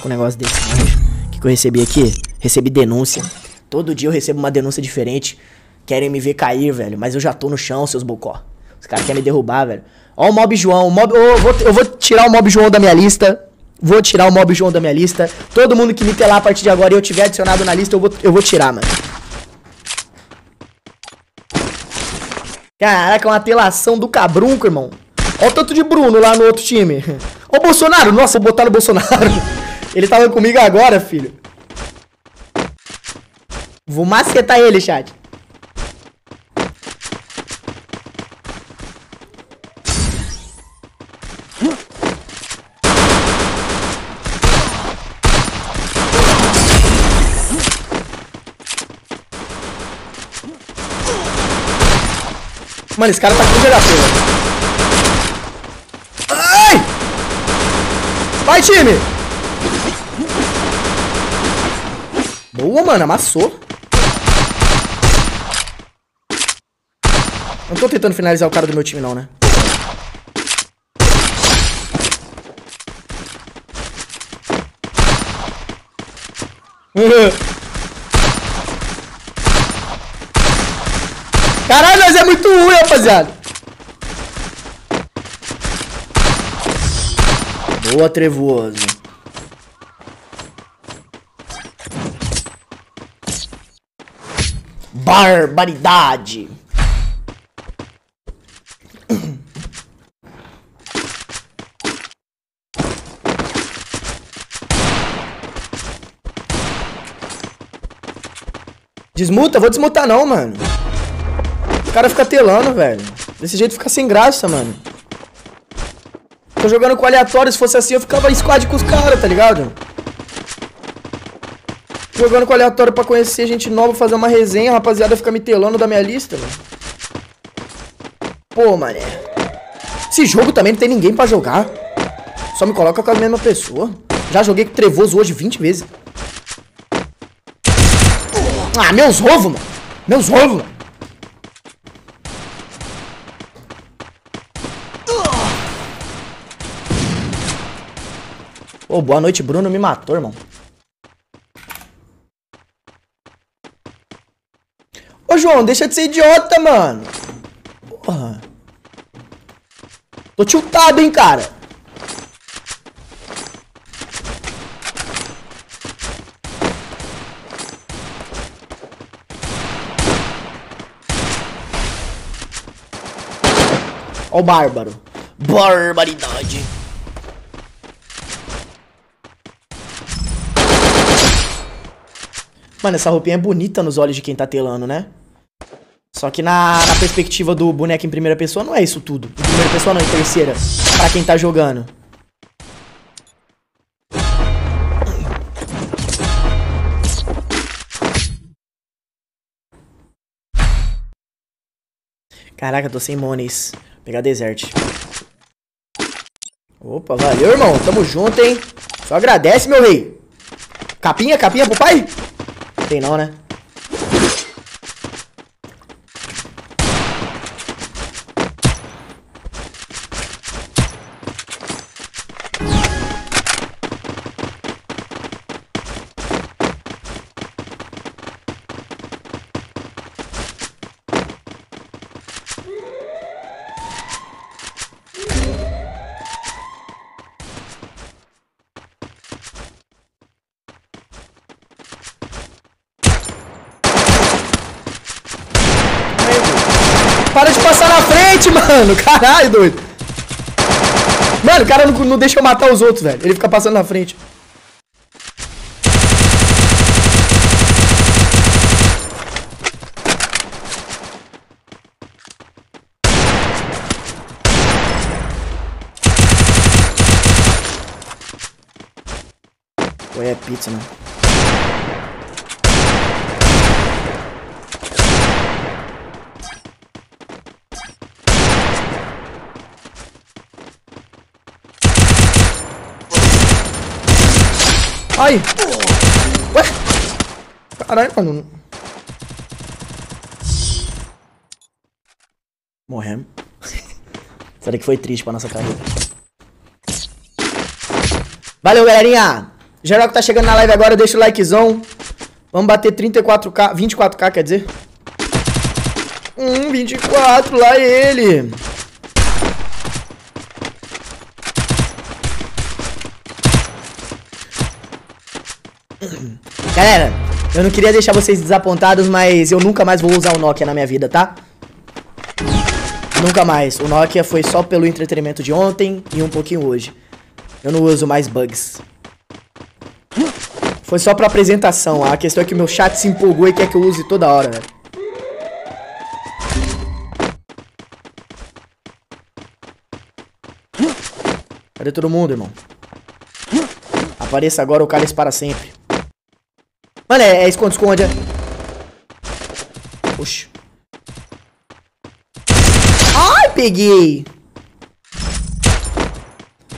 com um negócio desse, não. O que, que eu recebi aqui? Recebi denúncia. Todo dia eu recebo uma denúncia diferente. Querem me ver cair, velho. Mas eu já tô no chão, seus bocó. Os caras querem me derrubar, velho. Ó o Mob João. O mob, eu, vou, eu vou tirar o Mob João da minha lista. Vou tirar o Mob João da minha lista. Todo mundo que me telar a partir de agora e eu tiver adicionado na lista, eu vou, eu vou tirar, mano. Caraca, uma telação do cabrunco, irmão. Olha o tanto de Bruno lá no outro time. Ó o Bolsonaro. Nossa, botaram o Bolsonaro. Ele tava comigo agora, filho. Vou macetar ele, chat. Mano, esse cara tá com de HP, Ai! Vai, time! Boa, mano. Amassou. Não tô tentando finalizar o cara do meu time, não, né? Caralho, nós é muito ruim, rapaziada. Boa, Trevoso. Barbaridade. Desmuta? Vou desmutar não, mano. O cara fica telando, velho. Desse jeito fica sem graça, mano. Tô jogando com aleatório, se fosse assim eu ficava squad com os caras, tá ligado? Jogando com aleatório pra conhecer gente nova, fazer uma resenha, a rapaziada fica me telando da minha lista, mano. Pô, mané. Esse jogo também não tem ninguém pra jogar. Só me coloca com a mesma pessoa. Já joguei com Trevoso hoje 20 vezes. Ah, meus ovos, mano. Meus ovos, mano. Oh, boa noite, Bruno me matou, irmão. João, deixa de ser idiota, mano. Porra. Tô tiltado, hein, cara. Ó o bárbaro. Barbaridade. Mano, essa roupinha é bonita nos olhos de quem tá telando, né? Só que na, na, perspectiva do boneco em primeira pessoa não é isso tudo. Em primeira pessoa não, em terceira. Pra quem tá jogando. Caraca, tô sem monies. Vou pegar desert. Opa, valeu, irmão. Tamo junto, hein? Só agradece, meu rei. Capinha, capinha pro pai? Tem não, né? Para de passar na frente, mano. Caralho, doido. Mano, o cara não, não deixa eu matar os outros, velho. Ele fica passando na frente. Pô, é pizza, mano. Ai! Ué? Caralho, mano. Morremos. Será que foi triste pra nossa carreira. Valeu, galerinha! Geral que tá chegando na live agora, deixa o likezão. Vamos bater 34k, 24k, quer dizer? Hum, 24, lá ele. Galera, eu não queria deixar vocês desapontados, mas eu nunca mais vou usar o Nokia na minha vida, tá? Nunca mais. O Nokia foi só pelo entretenimento de ontem e um pouquinho hoje. Eu não uso mais bugs. Foi só pra apresentação. A questão é que o meu chat se empolgou e quer que eu use toda hora, velho. Cadê todo mundo, irmão? Apareça agora ou cale para sempre. Mano, é, é esconde-esconde. É. Oxi. Ai, peguei.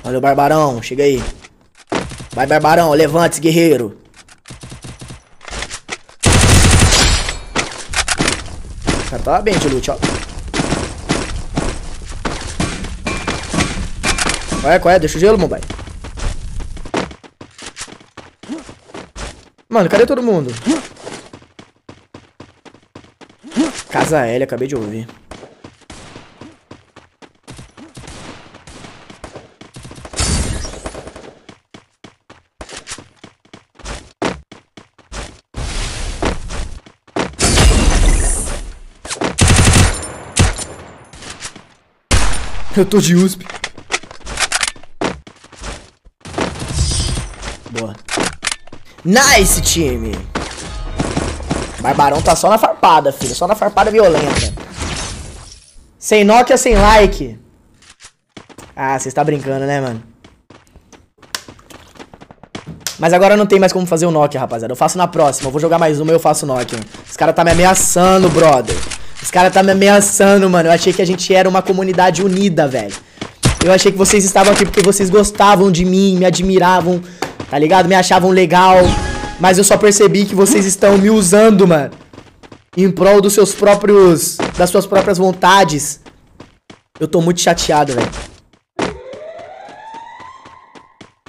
Olha o Barbarão, chega aí. Vai, Barbarão, levante-se, guerreiro. O cara tava bem de loot, ó. Qual é, qual é? Deixa o gelo, mobile. Mano, cadê todo mundo? Casa L, acabei de ouvir. Eu tô de USP. Boa. Nice, time! Barbarão tá só na farpada, filho. Só na farpada violenta. Sem Nokia, sem like. Ah, você está brincando, né, mano? Mas agora não tem mais como fazer o Nokia, rapaziada. Eu faço na próxima. Eu vou jogar mais uma e eu faço Nokia. Os caras tá me ameaçando, brother. Os caras tá me ameaçando, mano. Eu achei que a gente era uma comunidade unida, velho. Eu achei que vocês estavam aqui porque vocês gostavam de mim, me admiravam, tá ligado? Me achavam legal. Mas eu só percebi que vocês estão me usando, mano. Em prol dos seus próprios... Das suas próprias vontades. Eu tô muito chateado, velho.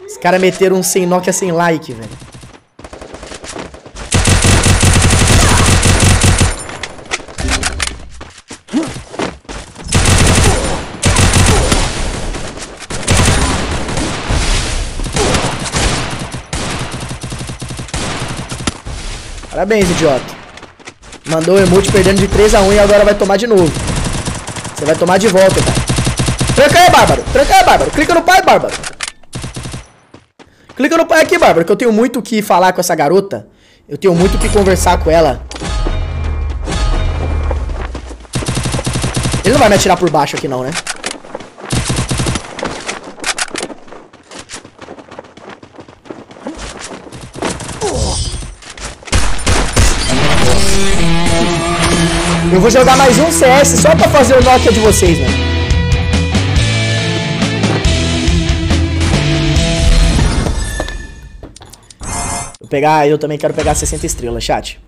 Os caras meteram um sem Nokia sem like, velho. Parabéns, idiota. Mandou o emote perdendo de 3x1 e agora vai tomar de novo. Você vai tomar de volta, cara. Tranca aí, Bárbaro. Tranca aí, Bárbaro. Clica no pai, Bárbaro. Clica no pai aqui, Bárbaro, que eu tenho muito o que falar com essa garota. Eu tenho muito o que conversar com ela. Ele não vai me atirar por baixo aqui não, né? Eu vou jogar mais um CS só pra fazer o Nokia de vocês, mano. Vou pegar, eu também quero pegar 60 estrelas, chat.